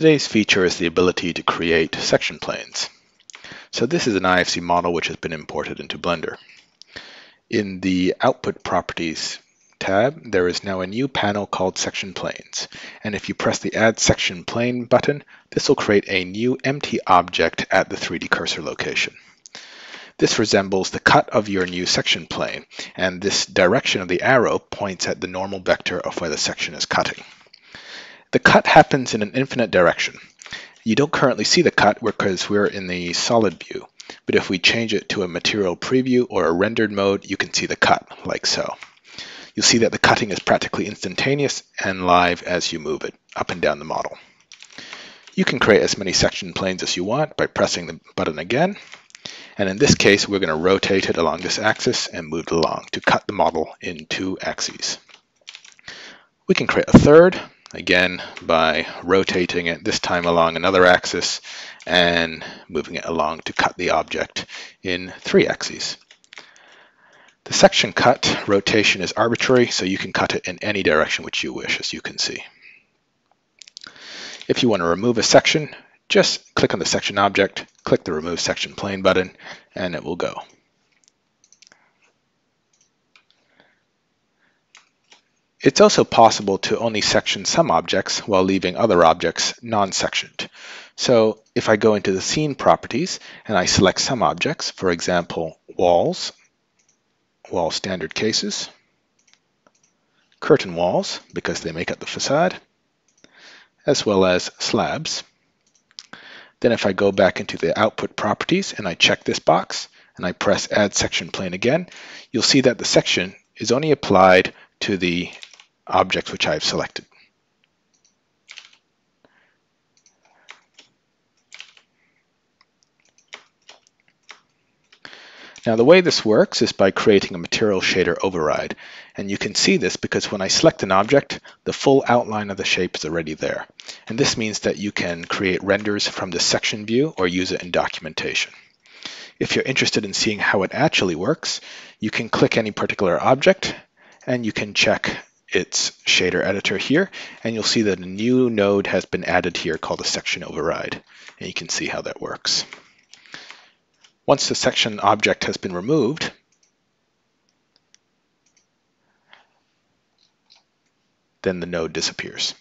Today's feature is the ability to create section planes. So this is an IFC model which has been imported into Blender. In the Output Properties tab, there is now a new panel called Section Planes. And if you press the Add Section Plane button, this will create a new empty object at the 3D cursor location. This resembles the cut of your new section plane, and this direction of the arrow points at the normal vector of where the section is cutting. The cut happens in an infinite direction. You don't currently see the cut because we're in the solid view, but if we change it to a material preview or a rendered mode, you can see the cut, like so. You'll see that the cutting is practically instantaneous and live as you move it up and down the model. You can create as many section planes as you want by pressing the button again. And in this case, we're going to rotate it along this axis and move it along to cut the model in two axes. We can create a third again by rotating it this time along another axis and moving it along to cut the object in three axes. The section cut rotation is arbitrary, so you can cut it in any direction which you wish, as you can see. If you want to remove a section, just click on the section object, click the Remove Section Plane button, and it will go. It's also possible to only section some objects while leaving other objects non-sectioned. So if I go into the scene properties and I select some objects, for example, walls, wall standard cases, curtain walls, because they make up the facade, as well as slabs. Then if I go back into the output properties and I check this box and I press add section plane again, you'll see that the section is only applied to the objects which I've selected. Now the way this works is by creating a material shader override. And you can see this because when I select an object, the full outline of the shape is already there. And this means that you can create renders from the section view or use it in documentation. If you're interested in seeing how it actually works, you can click any particular object and you can check its shader editor here, and you'll see that a new node has been added here called a section override, and you can see how that works. Once the section object has been removed, then the node disappears.